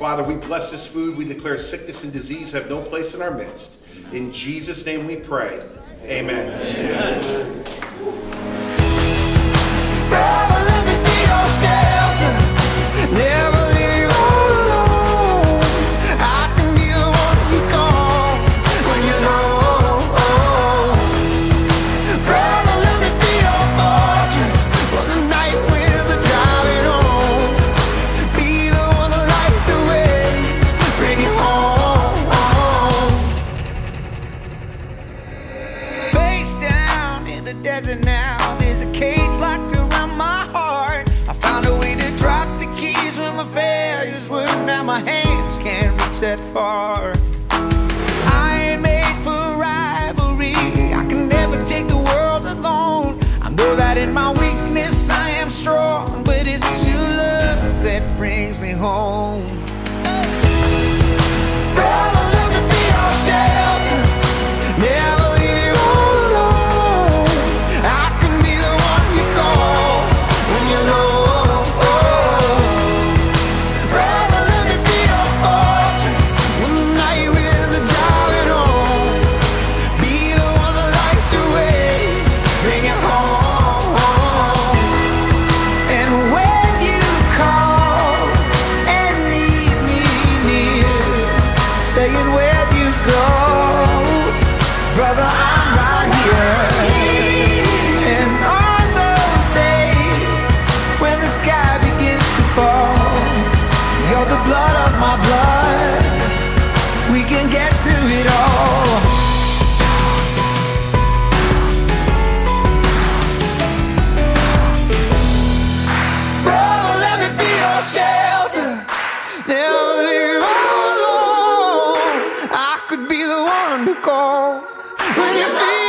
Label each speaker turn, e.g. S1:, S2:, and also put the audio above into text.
S1: Father, we bless this food. We declare sickness and disease have no place in our midst. In Jesus' name we pray. Amen. Amen.
S2: Amen. The desert now. There's a cage locked around my heart. I found a way to drop the keys when my failures were. Now my hands can't reach that far. I ain't made for rivalry. I can never take the world alone. I know that in my weakness I am strong, but it's your love that brings me home. Go, brother, I'm right here. And on those days when the sky begins to fall, you're the blood of my blood. We can get through it all. Brother, let me be your shelter. Never I be when you feel